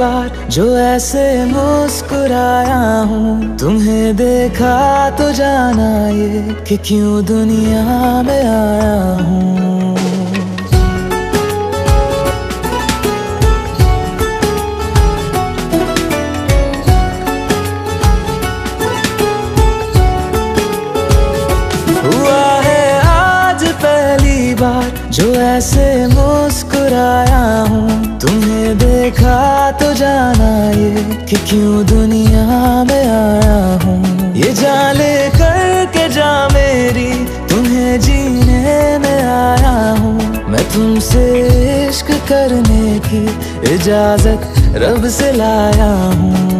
बार जो ऐसे मुस्कुराया हूँ। तुम्हें देखा तो जाना ये कि क्यों दुनिया में आया हूँ। जो ऐसे मुस्कुराया हूँ। तुम्हें देखा तो जाना ये कि क्यों दुनिया में आया हूँ। ये जाले करके जा मेरी, तुम्हें जीने में आया हूँ। मैं तुमसे इश्क करने की इजाज़त रब से लाया हूँ।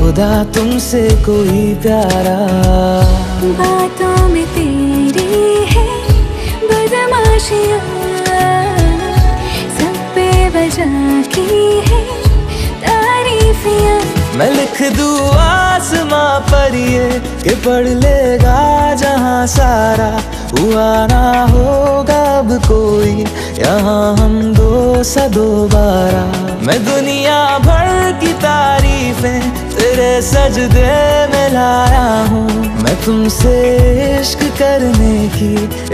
खुदा तुमसे कोई प्यारा। बातों में तेरी है बदमाशियाँ। सब पे वजह की है तारीफियाँ। मैं लिख दूँ आसमां पर ये कि पढ़ लेगा जहाँ सारा हुआ ना होगा अब कोई। यहाँ हम दो सा दोबारा मैं दुनिया भर की तारीफें तेरे सजदे में लाया हूँ। मैं तुमसे इश्क करने की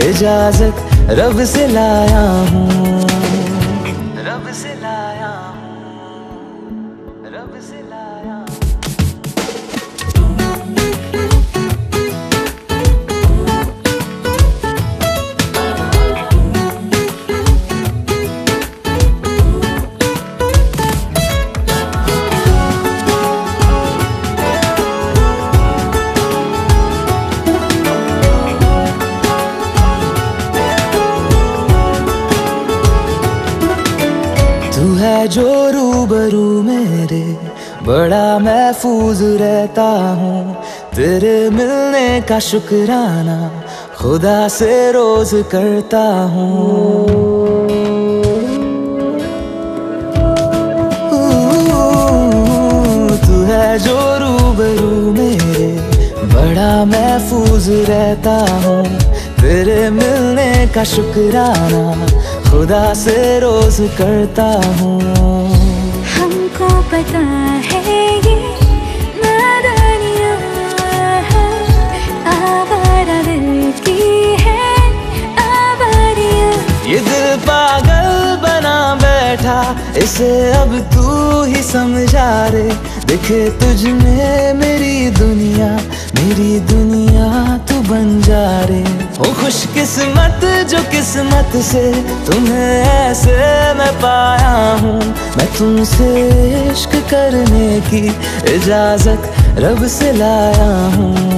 इजाज़त रब से लाया हूँ। रब से लाया हूँ। रब से लाया हूँ। तू है जो रूबरू मेरे बड़ा महफूज रहता हूँ। तेरे मिलने का शुक्राना खुदा से रोज करता हूँ। तू है जो रूबरू मेरे बड़ा महफूज रहता हूँ। तेरे मिलने का शुक्राना खुदा से रोज करता हूँ। हमको पता है ये है। दिल पागल बना बैठा इसे अब तू ही समझा रे। दिखे तुझ में मेरी दुनिया मेरी दुनिया तू बन जा रे। ओ खुश किस्मत जो किस्मत से तुम्हें ऐसे मैं पाया हूँ। मैं तुमसे इश्क करने की इजाज़त रब से लाया हूँ।